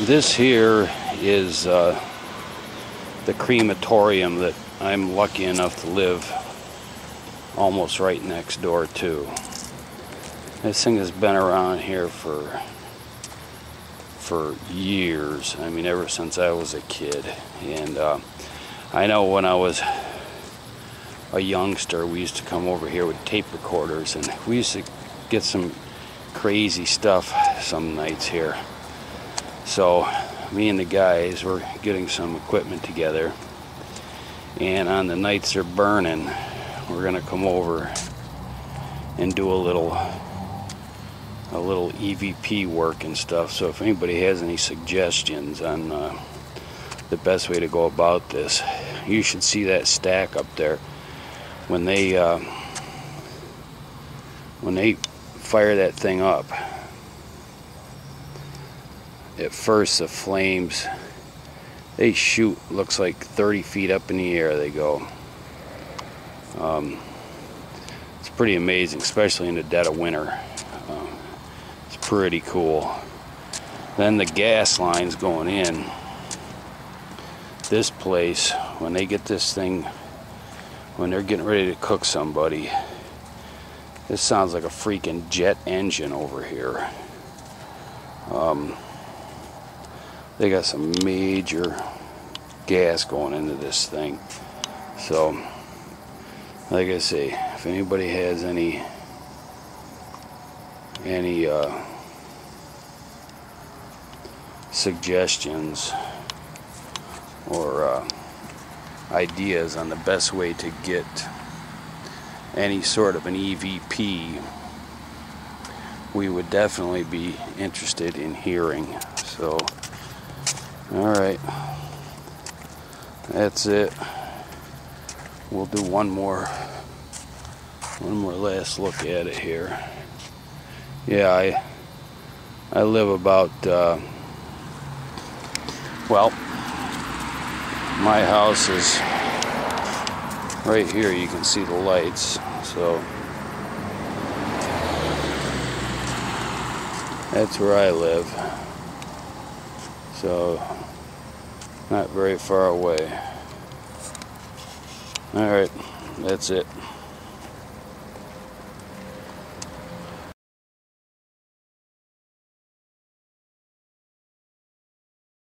This here is uh, the crematorium that I'm lucky enough to live almost right next door to. This thing has been around here for for years. I mean, ever since I was a kid. And uh, I know when I was a youngster, we used to come over here with tape recorders, and we used to get some crazy stuff some nights here. So, me and the guys were getting some equipment together, and on the nights they're burning, we're gonna come over and do a little a little EVP work and stuff. So if anybody has any suggestions on uh, the best way to go about this, you should see that stack up there when they uh, when they fire that thing up. At first, the flames they shoot looks like 30 feet up in the air. They go. Um, it's pretty amazing, especially in the dead of winter Um it's pretty cool. Then the gas lines going in. This place, when they get this thing, when they're getting ready to cook somebody, this sounds like a freaking jet engine over here. Um, they got some major gas going into this thing. So, like I say, if anybody has any any uh, suggestions or uh, ideas on the best way to get any sort of an EVP, we would definitely be interested in hearing. So, all right, that's it. We'll do one more, one more last look at it here. Yeah, I, I live about. Uh, well, my house is right here. You can see the lights. So that's where I live. So not very far away. All right, that's it.